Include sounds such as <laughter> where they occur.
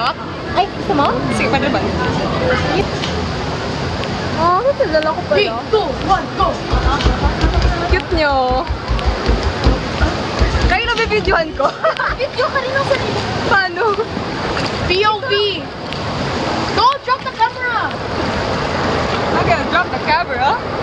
sarap. Ay, gusto mo? Sige, pwede ba? Ah, oh, dala ko pala. 3, 2, 1, go! Cute nyo. Kayo na bibidyohan ko. <laughs> Video ka rin ang sarili. Paano? POV! Go! Drop the camera! Okay, drop the camera.